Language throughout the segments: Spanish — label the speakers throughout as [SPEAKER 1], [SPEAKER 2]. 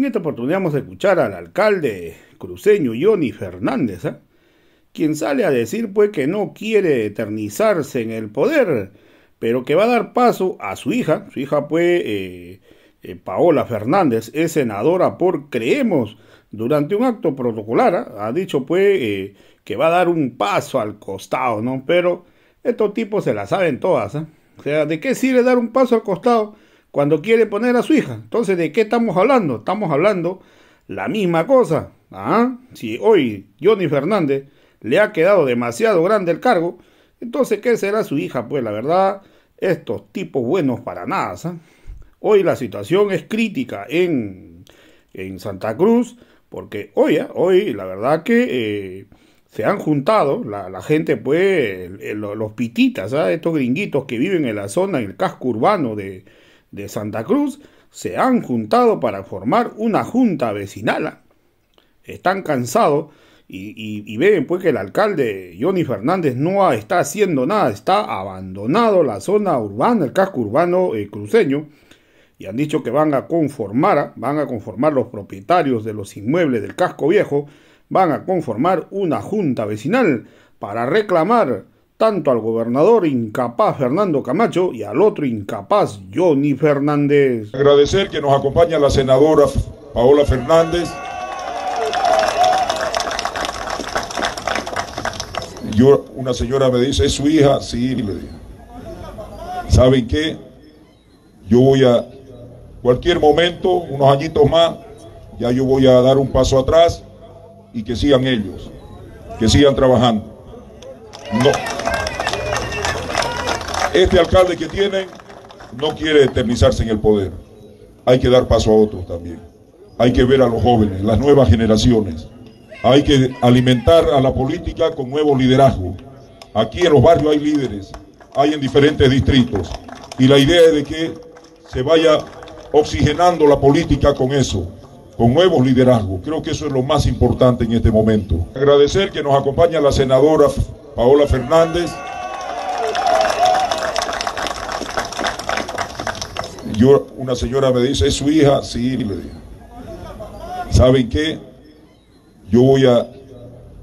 [SPEAKER 1] En esta oportunidad vamos a escuchar al alcalde cruceño Johnny Fernández, ¿eh? quien sale a decir pues que no quiere eternizarse en el poder, pero que va a dar paso a su hija, su hija pues eh, eh, Paola Fernández, es senadora por Creemos, durante un acto protocolar, ¿eh? ha dicho pues que va a dar un paso al costado, ¿no? Pero estos tipos se la saben todas, O sea, ¿de qué sirve dar un paso al costado cuando quiere poner a su hija? Entonces, ¿de qué estamos hablando? Estamos hablando la misma cosa. ¿Ah? Si hoy Johnny Fernández le ha quedado demasiado grande el cargo, entonces ¿qué será su hija? Pues la verdad, estos tipos buenos para nada. ¿ah? Hoy la situación es crítica en, en Santa Cruz, porque hoy, hoy la verdad que eh, se han juntado la, gente, pues, los pititas, estos gringuitos que viven en la zona, en el casco urbano de, de Santa Cruz, se han juntado para formar una junta vecinal. Están cansados y, ven pues que el alcalde Johnny Fernández no está haciendo nada, está abandonado la zona urbana, el casco urbano eh, cruceño, y han dicho que van a conformar, van a conformar los propietarios de los inmuebles del casco viejo, van a conformar una junta vecinal para reclamar tanto al gobernador incapaz Fernando Camacho y al otro incapaz Johnny Fernández.
[SPEAKER 2] Agradecer que nos acompaña la senadora Paola Fernández. Yo, una señora me dice, ¿es su hija? Sí, le digo. ¿Saben qué? Yo voy a, cualquier momento, unos añitos más, ya yo voy a dar un paso atrás y que sigan ellos, que sigan trabajando. No. Este alcalde que tienen no quiere eternizarse en el poder. Hay que dar paso a otros también. Hay que ver a los jóvenes, las nuevas generaciones. Hay que alimentar a la política con nuevo liderazgo. Aquí en los barrios hay líderes, hay en diferentes distritos. Y la idea es de que se vaya oxigenando la política con eso, con nuevos liderazgos. Creo que eso es lo más importante en este momento. Agradecer que nos acompaña la senadora Paola Fernández. Yo, una señora me dice, ¿es su hija? Sí, le digo. ¿Saben qué? Yo voy a,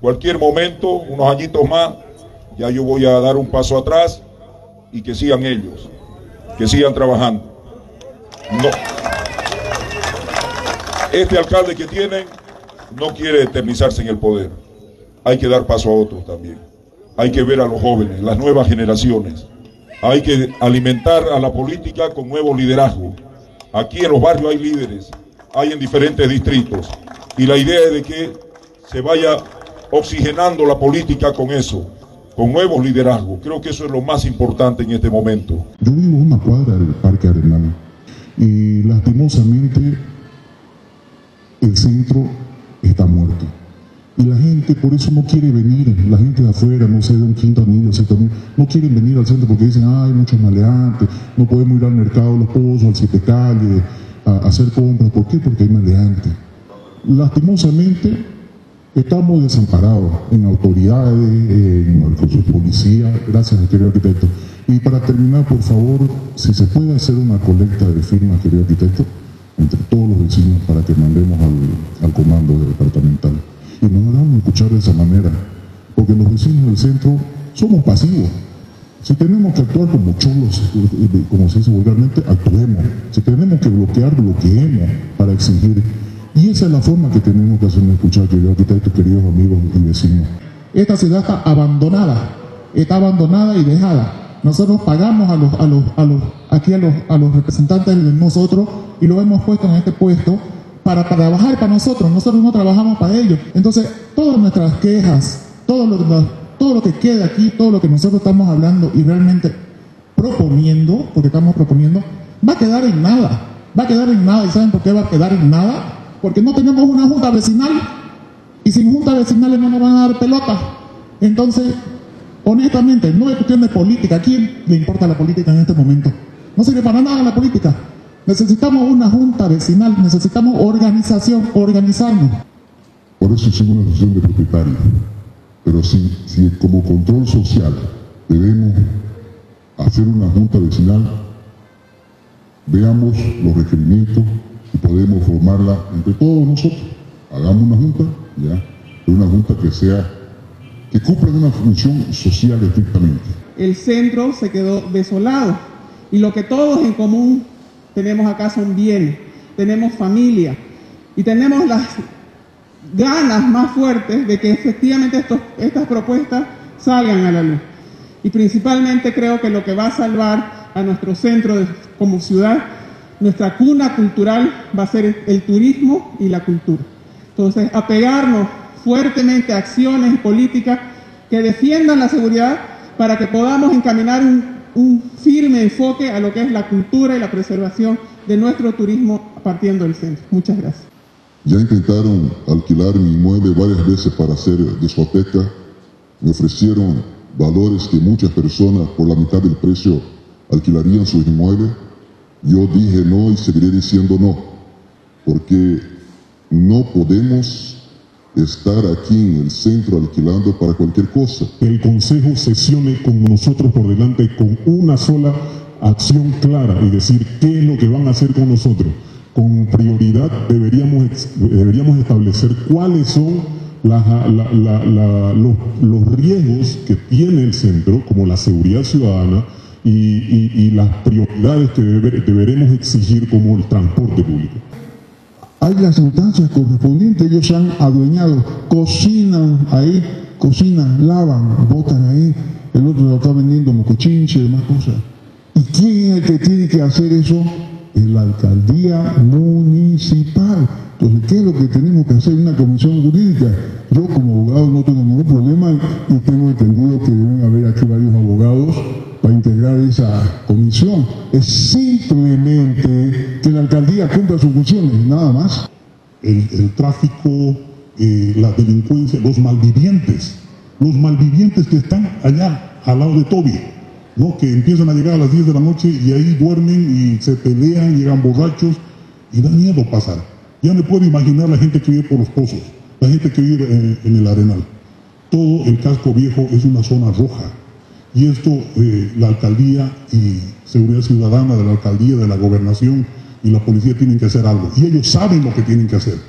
[SPEAKER 2] cualquier momento, unos añitos más, ya yo voy a dar un paso atrás y que sigan ellos, que sigan trabajando. No. Este alcalde que tienen no quiere eternizarse en el poder. Hay que dar paso a otros también. Hay que ver a los jóvenes, las nuevas generaciones. Hay que alimentar a la política con nuevo liderazgo. Aquí en los barrios hay líderes, hay en diferentes distritos. Y la idea es de que se vaya oxigenando la política con eso, con nuevos liderazgos. Creo que eso es lo más importante en este momento.
[SPEAKER 3] Yo vivo una cuadra del Parque Arenal y lastimosamente el centro está muerto. Y la gente por eso no quiere venir, la gente de afuera, no sé, de un quinto anillo, no quieren venir al centro porque dicen, hay muchos maleantes, no podemos ir al mercado Los Pozos, al Siete Calle, a, hacer compras. ¿Por qué? Porque hay maleantes. Lastimosamente, Estamos desamparados en autoridades, en policía, gracias, querido arquitecto. Y para terminar, por favor, si se puede hacer una colecta de firmas, querido arquitecto, entre todos los vecinos para que mandemos al, comando departamental. Y nos hagamos escuchar de esa manera, porque los vecinos del centro somos pasivos. Si tenemos que actuar como cholos, como se dice vulgarmente, actuemos. Si tenemos que bloquear, bloqueemos para exigir y esa es la forma que tenemos que hacer escuchar, queridos arquitectos, queridos amigos y vecinos. Esta ciudad está abandonada, está abandonada y dejada. Nosotros pagamos a los, a los, a los, aquí a los, a los representantes de nosotros y lo hemos puesto en este puesto para, trabajar para nosotros. Nosotros no trabajamos para ellos. Entonces, todas nuestras quejas, todo lo, todo lo que queda aquí, todo lo que nosotros estamos hablando y realmente proponiendo, porque estamos proponiendo, va a quedar en nada. Va a quedar en nada. ¿Y saben por qué va a quedar en nada? porque no tenemos una junta vecinal y sin junta vecinales no nos van a dar pelota. Entonces, honestamente, no es cuestión de política. ¿A quién le importa la política en este momento? No sirve para nada la política. Necesitamos una junta vecinal, necesitamos organización, organizarnos. Por eso somos una asociación de propietarios. Pero si, si como control social debemos hacer una junta vecinal, veamos los requerimientos, podemos formarla entre todos nosotros. Hagamos una junta, ya, una junta que sea, que cumpla una función social estrictamente.
[SPEAKER 4] El centro se quedó desolado y lo que todos en común tenemos acá son bienes, tenemos familia y tenemos las ganas más fuertes de que efectivamente estas propuestas salgan a la luz. Y principalmente creo que lo que va a salvar a nuestro centro como ciudad, nuestra cuna cultural, va a ser el turismo y la cultura. Entonces, apegarnos fuertemente a acciones y políticas que defiendan la seguridad para que podamos encaminar un, un firme enfoque a lo que es la cultura y la preservación de nuestro turismo partiendo del centro. Muchas gracias.
[SPEAKER 3] Ya intentaron alquilar mi inmueble varias veces para hacer discoteca. Me ofrecieron valores que muchas personas por la mitad del precio alquilarían sus inmuebles. Yo dije no y seguiré diciendo no, porque no podemos estar aquí en el centro alquilando para cualquier cosa.
[SPEAKER 5] El Consejo sesione con nosotros por delante con una sola acción clara y decir qué es lo que van a hacer con nosotros. Con prioridad deberíamos, deberíamos establecer cuáles son los, riesgos que tiene el centro, como la seguridad ciudadana y, las prioridades que deberemos exigir como el transporte público.
[SPEAKER 3] Hay las instancias correspondientes, ellos se han adueñado, cocinan ahí, cocinan, lavan, botan ahí, el otro lo está vendiendo mocochinche y demás cosas. ¿Y quién es el que tiene que hacer eso? La alcaldía municipal. Entonces, ¿qué es lo que tenemos que hacer en una comisión jurídica? Yo como abogado no tengo ningún problema y tengo entendido que deben haber aquí varios abogados para integrar esa comisión. Es simplemente que la alcaldía cumpla sus funciones, nada más.
[SPEAKER 5] El, tráfico, eh, la delincuencia, los malvivientes, los malvivientes que están allá al lado de Toby ¿no? que empiezan a llegar a las 10 de la noche y ahí duermen y se pelean, llegan borrachos y da miedo pasar. Ya me puedo imaginar la gente que vive por los pozos, la gente que vive en, el arenal. Todo el casco viejo es una zona roja. Y esto, eh, la alcaldía y seguridad ciudadana de la alcaldía, de la gobernación y la policía tienen que hacer algo. Y ellos saben lo que tienen que hacer.